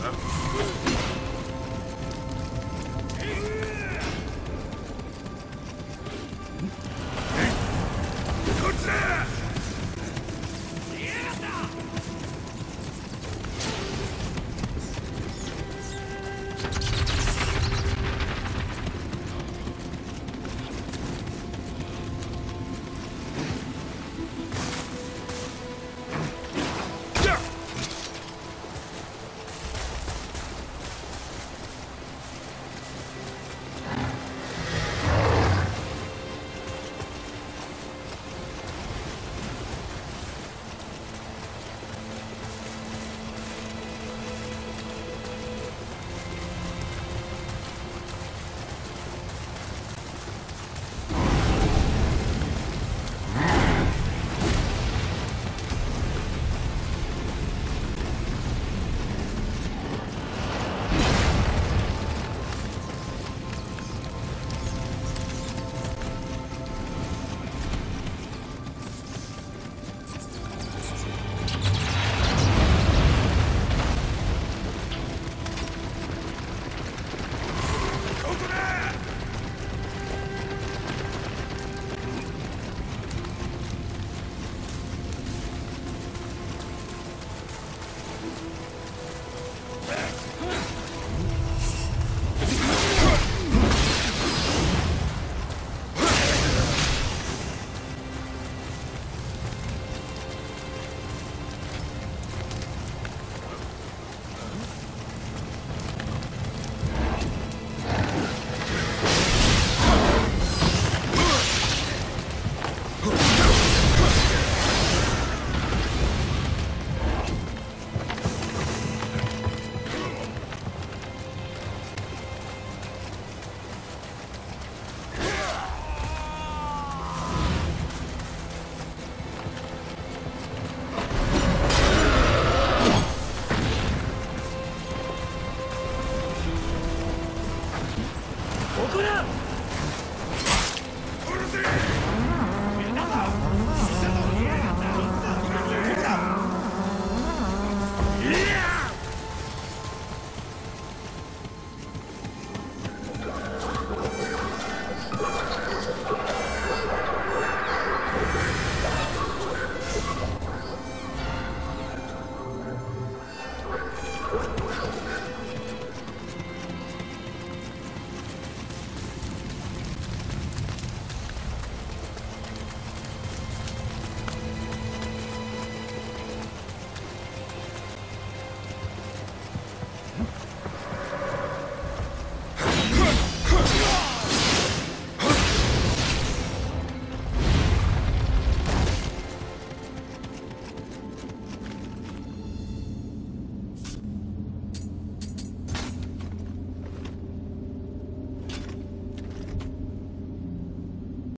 Huh?